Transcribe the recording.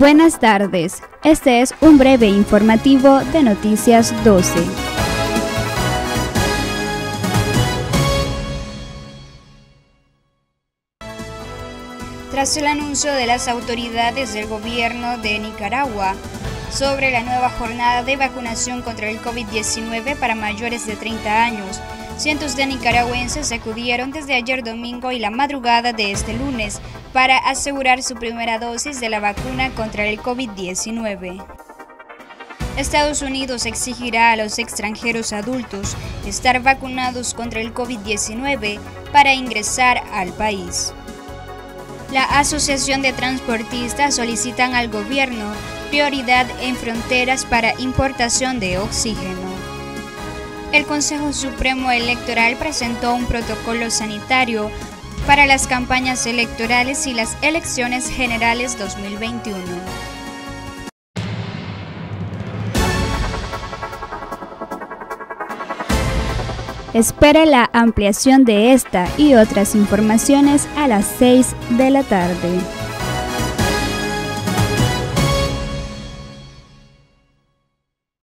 Buenas tardes, este es un breve informativo de Noticias 12. Tras el anuncio de las autoridades del gobierno de Nicaragua sobre la nueva jornada de vacunación contra el COVID-19 para mayores de 30 años, cientos de nicaragüenses acudieron desde ayer domingo y la madrugada de este lunes para asegurar su primera dosis de la vacuna contra el COVID-19. Estados Unidos exigirá a los extranjeros adultos estar vacunados contra el COVID-19 para ingresar al país. La Asociación de Transportistas solicitan al gobierno prioridad en fronteras para importación de oxígeno. El Consejo Supremo Electoral presentó un protocolo sanitario para las campañas electorales y las elecciones generales 2021. Espera la ampliación de esta y otras informaciones a las 6 de la tarde.